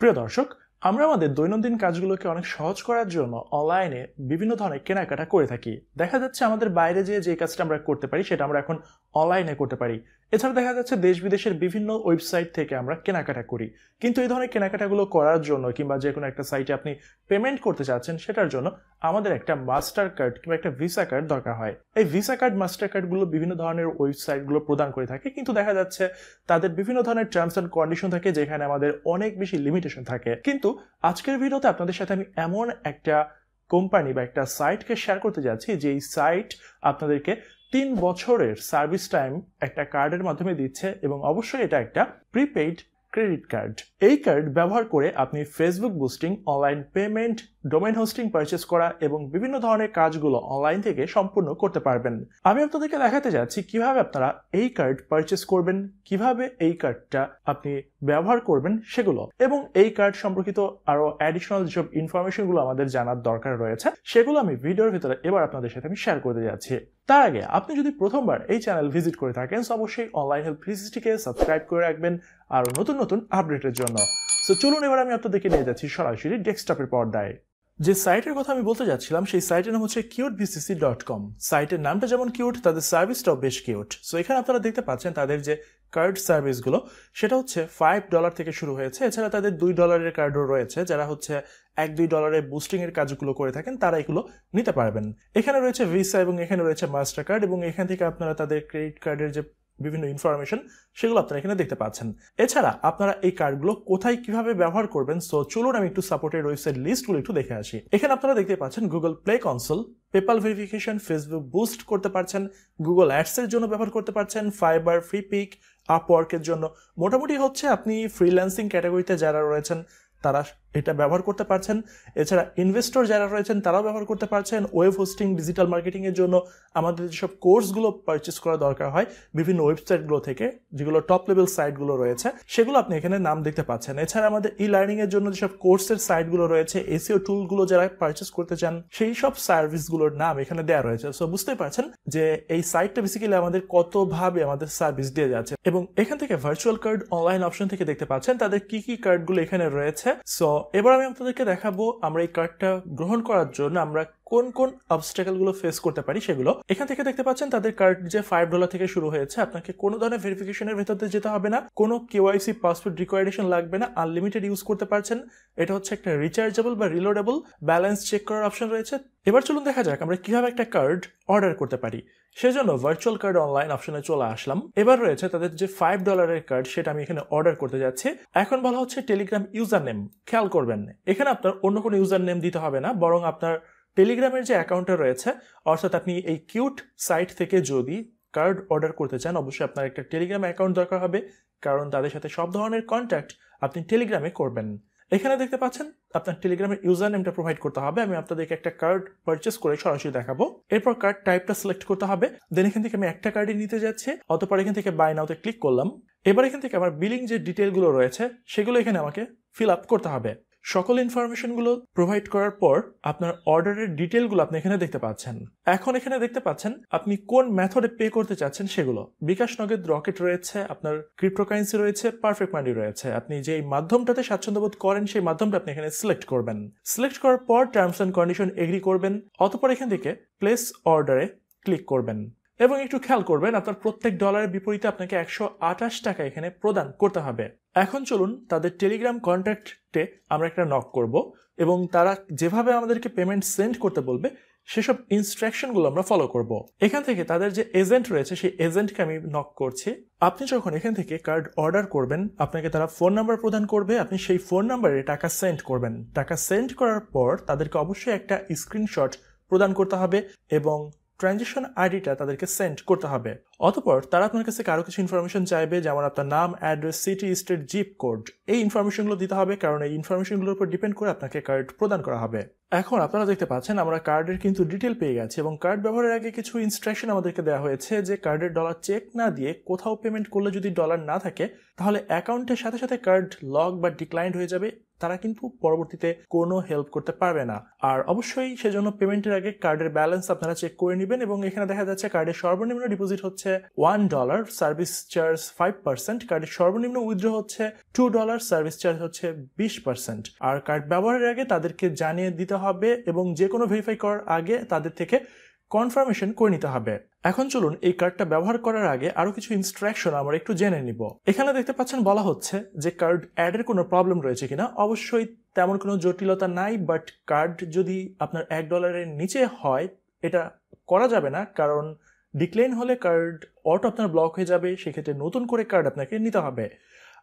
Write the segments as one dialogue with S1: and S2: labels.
S1: প্রিয় দর্শক, আমরা আমাদের দৈনন্দিন কাজগুলোকে অনেক সহজ করার জন্য অনলাইনে বিভিন্ন ধরনের কেনাকাটা করে থাকি। দেখা যাচ্ছে আমাদের বাইরে যেয়ে যে কাজটা আমরা করতে পারি, সেটা আমরা এখন অনলাইনে করতে পারি। এছাড়া দেখা যাচ্ছে দেশ বিদেশের বিভিন্ন ওয়েবসাইট থেকে আমরা কেনাকাটা করি। কিন্তু এই ধরনের কেনাকাটাগুলো করার জন্য কিংবা যে কোনো একটা সাইটে আপনি পেমেন্ট করতে চাচ্ছেন, সেটার জন্য আমাদের একটা মাস্টার কার্ড কিংবা একটা ভিসা কার্ড দরকার হয়। এই ভিসা কার্ড মাস্টার কার্ডগুলো বিভিন্ন ধরনের ওয়েবসাইটগুলো প্রদান করে থাকে। কিন্তু দেখা যাচ্ছে তাদের বিভিন্ন ধরনের টার্মস অ্যান্ড কন্ডিশন থাকে যেখানে আমাদের অনেক বেশি লিমিটেশন থাকে। কিন্তু আজকের ভিডিওতে আপনাদের সাথে আমি এমন একটা কোম্পানি বা একটা সাইটকে শেয়ার করতে যাচ্ছি যে এই সাইট আপনাদেরকে তিন বছরের সার্ভিস টাইম একটা কার্ডের মাধ্যমে দিচ্ছে এবং অবশ্যই এটা একটা প্রিপেইড ক্রেডিট কার্ড। এই কার্ড ব্যবহার করে আপনি Facebook boosting online payment domain hosting purchase করা এবং বিভিন্ন ধরনের কাজগুলো অনলাইন থেকে সম্পূর্ণ করতে পারবেন। আমি আপনাদেরকে দেখাতে যাচ্ছি কীভাবে আপনারা এই কার্ড পারচেস করবেন, কীভাবে এই কার্ডটা আপনি ব্যবহার করবেন সেগুলো এবং এই কার্ড সম্পর্কিত আরও অ্যাডিশনাল যেসব ইনফরমেশনগুলো আমাদের জানার দরকার রয়েছে, সেগুলো আমি ভিডিওর ভিতরে এবার আপনাদের সাথে আমি শেয়ার করতে যাচ্ছি। তার আগে আপনি যদি প্রথমবার এই চ্যানেল ভিজিট করে থাকেন অবশ্যই অনলাইন হেল্প থ্রি সাবস্ক্রাইব করে রাখবেন আর নতুন নতুন আপডেটের জন্য। সো চলুন এবার আমি আপনাদেরকে নিয়ে যাচ্ছি সরাসরি ডেস্কটপের পর্দায়। যে সাইটের কথা আমি বলতে যাচ্ছিলাম, সেই সাইটের নাম হচ্ছে কিউট বিসিসি ডট কম সাইটের নামটা যেমন কিউট তাদের সার্ভিসটাও বেশ কিউট সো এখানে আপনারা দেখতে পাচ্ছেন তাদের যে কার্ড সার্ভিসগুলো সেটা হচ্ছে ফাইভ ডলার থেকে শুরু হয়েছে। এছাড়া তাদের দুই ডলারের কার্ডও রয়েছে, যারা হচ্ছে এক দুই ডলারের বুস্টিং এর কাজগুলো করে থাকেন, তারা এগুলো নিতে পারবেন। এখানে রয়েছে ভিসা এবং এখানে রয়েছে মাস্টার কার্ড এবং এখান থেকে আপনারা তাদের ক্রেডিট কার্ডের যে বিভিন্ন ইনফরমেশন সেগুলো আপনারা এখানে দেখতে পাচ্ছেন। এছাড়া আপনারা এই কার্ডগুলো কোথায় কীভাবে ব্যবহার করবেন সো চলুন আমি একটু সাপোর্টের ওয়েবসাইট লিস্টগুলো একটু দেখে আসি। এখানে আপনারা দেখতে পাচ্ছেন Google Play Console PayPal verification Facebook boost করতে পারছেন গুগল অ্যাডসের জন্য ব্যবহার করতে পারছেন ফাইবার ফ্রি পিক আপওয়ার্কের জন্য। মোটামুটি হচ্ছে আপনি ফ্রিল্যান্সিং ক্যাটাগরিতে যারা রয়েছেন, তারা এটা ব্যবহার করতে পারছেন। এছাড়া ইনভেস্টর যারা রয়েছেন, তারাও ব্যবহার করতে পারছেন ওয়েব হোস্টিং ডিজিটাল মার্কেটিংয়ের জন্য। আমাদের যেসব কোর্সগুলো পারচেস করা দরকার হয়, বিভিন্ন ওয়েবসাইটগুলো থেকে, যেগুলো টপ লেভেল সাইটগুলো রয়েছে, সেগুলো আপনি এখানে নাম দেখতে পাচ্ছেন। এছাড়া আমাদের ই লার্নিংয়ের জন্য যেসব কোর্সের সাইটগুলো রয়েছে এসিও টুলগুলো যারা পারচেস করতে চান, সেই সব সার্ভিসগুলোর নাম এখানে দেওয়া রয়েছে। সো বুঝতেই পারছেন যে এই সাইটটা বেসিক্যালি আমাদের কতভাবে আমাদের সার্ভিস দিয়ে যাচ্ছে। এবং এখান থেকে ভার্চুয়াল কার্ড অনলাইন অপশন থেকে দেখতে পাচ্ছেন, তাদের কি কি কার্ডগুলো এখানে রয়েছে। সো এবার আমি আপনাদেরকে দেখাবো আমরা এই কার্ডটা গ্রহণ করার জন্য আমরা কোন কোন অবস্টেকেলগুলো ফেস করতে পারি সেগুলো এখান থেকে দেখতে পাচ্ছেন তাদের কার্ড যে ফাইভ ডলার থেকে শুরু হয়েছে, আপনাকে কোনো ধরনের ভেরিফিকেশনের ভেতর দিয়ে যেতে হবে না, কোনো কেওয়াইসি পাসপোর্ট রিকোয়ারেশন লাগবে না আনলিমিটেড ইউজ করতে পারছেন, এটা হচ্ছে একটা রিচার্জেবল বা রিলোডেবল ব্যালেন্স চেক করার অপশন রয়েছে। এবার চলুন দেখা যাক আমরা কীভাবে একটা কার্ড অর্ডার করতে পারি। সেজন্য ভার্চুয়াল কার্ড অনলাইন অপশনে চলে আসলাম। এবার রয়েছে তাদের যে ফাইভ ডলারের কার্ড সেটা আমি এখানে অর্ডার করতে যাচ্ছি। এখন বলা হচ্ছে টেলিগ্রাম ইউজার নেম খেয়াল করবেন। এখানে আপনার অন্য কোনো ইউজার নেম দিতে হবে না, বরং আপনার টেলিগ্রামের যে অ্যাকাউন্টটা রয়েছে, অর্থাৎ আপনি এই কিউট সাইট থেকে যদি কার্ড অর্ডার করতে চান, অবশ্যই আপনার একটা টেলিগ্রাম অ্যাকাউন্ট দরকার হবে, কারণ তাদের সাথে সব ধরনের কন্ট্যাক্ট আপনি টেলিগ্রামে করবেন। এখানে দেখতে পাচ্ছেন, আপনার টেলিগ্রামের ইউজার নেমটা প্রোভাইড করতে হবে, আমি আপনাদেরকে একটা কার্ড পারচেস করে সরাসরি দেখাবো। এরপর কার্ড টাইপটা সিলেক্ট করতে হবে দেন এখান থেকে আমি একটা কার্ডই নিতে যাচ্ছি, অতপর এখান থেকে বাই নাওতে ক্লিক করলাম। এবার এখান থেকে আমার বিলিং যে ডিটেলগুলো রয়েছে, সেগুলো এখানে আমাকে ফিল আপ করতে হবে। সকল ইনফরমেশনগুলো প্রোভাইড করার পর আপনার অর্ডারের ডিটেলগুলো আপনি এখানে দেখতে পাচ্ছেন। এখন এখানে দেখতে পাচ্ছেন আপনি কোন মেথডে পে করতে চাচ্ছেন সেগুলো। বিকাশ নগদ রকেট রয়েছে, আপনার ক্রিপ্টোকারেন্সি রয়েছে পারফেক্ট মানি রয়েছে। আপনি যে মাধ্যমটাতে স্বাচ্ছন্দ্যবোধ করেন সেই মাধ্যমটা আপনি এখানে সিলেক্ট করবেন। সিলেক্ট করার পর টার্মস অ্যান্ড কন্ডিশন এগ্রি করবেন, অতপর এখান থেকে প্লেস অর্ডারে ক্লিক করবেন। এবং একটু খেয়াল করবেন, আপনার প্রত্যেক ডলারের বিপরীতে আপনাকে একশো আঠাশ টাকা এখানে প্রদান করতে হবে। এখন চলুন তাদের টেলিগ্রাম কন্ট্যাক্টে আমরা একটা নক করব এবং তারা যেভাবে আমাদেরকে পেমেন্ট সেন্ড করতে বলবে, সেসব ইনস্ট্রাকশনগুলো আমরা ফলো করব। এখান থেকে তাদের যে এজেন্ট রয়েছে, সেই এজেন্টকে আমি নক করছি। আপনি যখন এখান থেকে কার্ড অর্ডার করবেন, আপনাকে তারা ফোন নাম্বার প্রদান করবে, আপনি সেই ফোন নাম্বারে টাকা সেন্ড করবেন। টাকা সেন্ড করার পর তাদেরকে অবশ্যই একটা স্ক্রিনশট প্রদান করতে হবে এবং ট্রানজেকশন আইডিটা তাদেরকে সেন্ড করতে হবে। অতপর তারা আপনার কাছে কারও কিছু ইনফরমেশন চাইবে, যেমন আপনার নাম address city state zip code এই ইনফরমেশনগুলো দিতে হবে, কারণ এই ইনফরমেশনগুলোর উপর ডিপেন্ড করে আপনাকে কার্ড প্রদান করা হবে। এখন আপনারা দেখতে পাচ্ছেন, আমরা কার্ডের কিন্তু ডিটেল পেয়ে গেছি এবং কার্ড ব্যবহারের আগে কিছু ইনস্ট্রাকশন আমাদেরকে দেওয়া হয়েছে যে কার্ডের ডলার চেক না দিয়ে কোথাও পেমেন্ট করলে যদি ডলার না থাকে, তাহলে অ্যাকাউন্টের সাথে সাথে কার্ড লক বা ডিক্লাইন্ড হয়ে যাবে তারা কিন্তু পরবর্তীতে কোনো হেল্প করতে পারবে না। আর অবশ্যই সেজন্য পেমেন্টের আগে কার্ডের ব্যালেন্স আপনারা চেক করে নেবেন এবং এখানে দেখা যাচ্ছে কার্ডের সর্বনিম্ন ডিপোজিট হচ্ছে one dollar service charge five percent কার্ডের সর্বনিম্ন উইথড্র হচ্ছে টু ডলার সার্ভিস চার্জ হচ্ছে বিশ পার্সেন্ট আর কার্ড ব্যবহারের আগে তাদেরকে জানিয়ে দিতে হবে এবং যে কোনো ভেরিফাই করার আগে তাদের থেকে কনফার্মেশন করে নিতে হবে। এখন চলুন এই কার্ডটা ব্যবহার করার আগে আরও কিছু ইনস্ট্রাকশন আমরা একটু জেনে নিব। এখানে দেখতে পাচ্ছেন বলা হচ্ছে যে কার্ড অ্যাডের কোনো প্রবলেম রয়েছে কিনা। অবশ্যই তেমন কোনো জটিলতা নাই বাট কার্ড যদি আপনার এক ডলারের নিচে হয়, এটা করা যাবে না, কারণ ডিক্লেন হলে কার্ড অটো আপনার ব্লক হয়ে যাবে। সেক্ষেত্রে নতুন করে কার্ড আপনাকে নিতে হবে।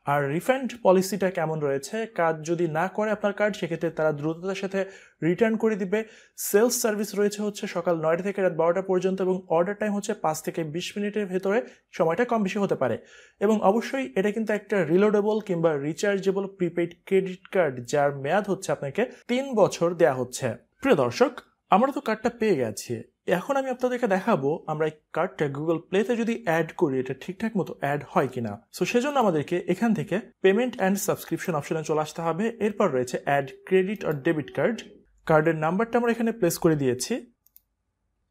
S1: আর রিফান্ড পলিসিটা কেমন রয়েছে? কাজ যদি না করে আপনার কার্ড, সেক্ষেত্রে তারা দ্রুততার সাথে রিটার্ন করে দিবে। সেলস সার্ভিস রয়েছে হচ্ছে সকাল নয়টা থেকে রাত বারোটা পর্যন্ত এবং অর্ডার টাইম হচ্ছে পাঁচ থেকে বিশ মিনিটের ভেতরে সময়টা কম বেশি হতে পারে। এবং অবশ্যই এটা কিন্তু একটা রিলোডেবল কিংবা রিচার্জেবল প্রিপেইড ক্রেডিট কার্ড যার মেয়াদ হচ্ছে আপনাকে তিন বছর দেয়া হচ্ছে। প্রিয় দর্শক, আমরা তো কার্ডটা পেয়ে গেছি। এখন আমি আপনাদেরকে দেখাবো আমরা এই কার্ডটা গুগল প্লেতে যদি অ্যাড করি, এটা ঠিকঠাক মতো অ্যাড হয় কিনা। সো সেজন্য আমাদেরকে এখান থেকে পেমেন্ট অ্যান্ড সাবস্ক্রিপশন অপশনে চলে আসতে হবে। এরপর রয়েছে অ্যাড ক্রেডিট আর ডেবিট কার্ড কার্ডের নাম্বারটা আমরা এখানে প্লেস করে দিয়েছি।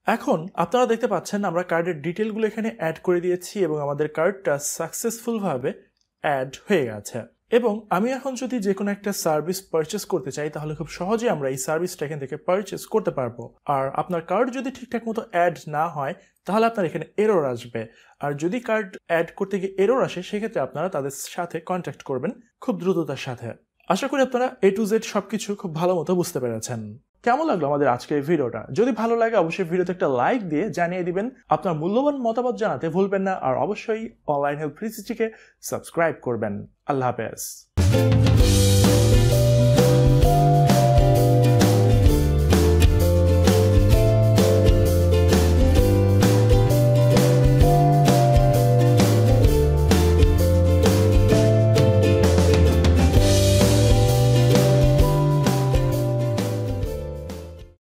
S1: এখন আপনারা দেখতে পাচ্ছেন আমরা কার্ডের ডিটেলগুলো এখানে অ্যাড করে দিয়েছি এবং আমাদের কার্ডটা সাকসেসফুলভাবে অ্যাড হয়ে গেছে। এবং আমি এখন যদি যে কোনো একটা সার্ভিস পারচেস করতে চাই, তাহলে খুব সহজে আমরা এই সার্ভিসটা এখান থেকে পারচেস করতে পারব। আর আপনার কার্ড যদি ঠিকঠাক মতো অ্যাড না হয়, তাহলে আপনার এখানে এরর আসবে। আর যদি কার্ড অ্যাড করতে গিয়ে এরর আসে, সেক্ষেত্রে আপনারা তাদের সাথে কন্ট্যাক্ট করবেন খুব দ্রুততার সাথে। আশা করি আপনারা এ টু জেড সবকিছু খুব ভালো মতো বুঝতে পেরেছেন। কেমন লাগল আমাদের আজকের ভিডিওটা? যদি ভালো লাগে, অবশ্যই ভিডিওতে একটা লাইক দিয়ে জানিয়ে দিবেন আপনার মূল্যবান মতামত জানাতে ভুলবেন না, আর অবশ্যই অনলাইন হেলথ থ্রি সাবস্ক্রাইব করবেন। আল্লাহ হাফেজ।